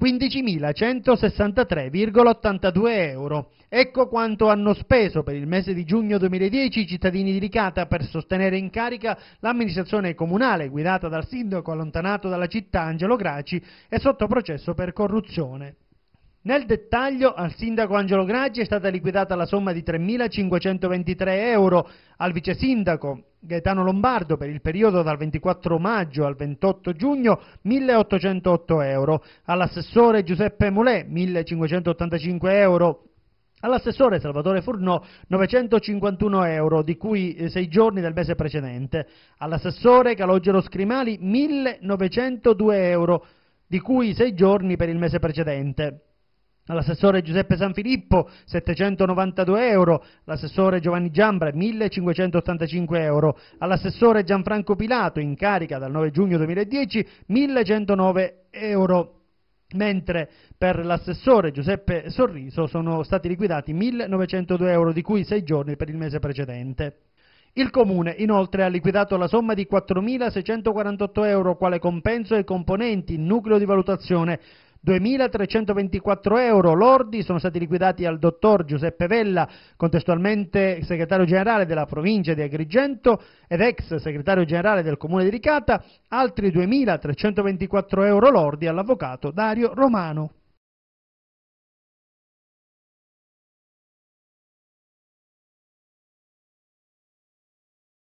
15.163,82 euro. Ecco quanto hanno speso per il mese di giugno 2010 i cittadini di Licata per sostenere in carica l'amministrazione comunale guidata dal sindaco allontanato dalla città Angelo Graci e sotto processo per corruzione. Nel dettaglio, al sindaco Angelo Graggi è stata liquidata la somma di 3.523 euro, al vice sindaco Gaetano Lombardo per il periodo dal 24 maggio al 28 giugno 1.808 euro, all'assessore Giuseppe Mulè 1.585 euro, All'assessore Salvatore Furnò 951 euro, di cui 6 giorni del mese precedente. All'assessore Calogero Scrimali 1902 euro, di cui 6 giorni per il mese precedente all'assessore Giuseppe Sanfilippo 792 euro, all'assessore Giovanni Giambra 1585 euro, all'assessore Gianfranco Pilato in carica dal 9 giugno 2010 1109 euro. Mentre per l'assessore Giuseppe Sorriso sono stati liquidati 1.902 euro, di cui 6 giorni per il mese precedente. Il Comune inoltre ha liquidato la somma di 4.648 euro quale compenso ai componenti in nucleo di valutazione 2.324 euro lordi sono stati liquidati al dottor Giuseppe Vella, contestualmente segretario generale della provincia di Agrigento ed ex segretario generale del comune di Ricata, altri 2.324 euro lordi all'avvocato Dario Romano.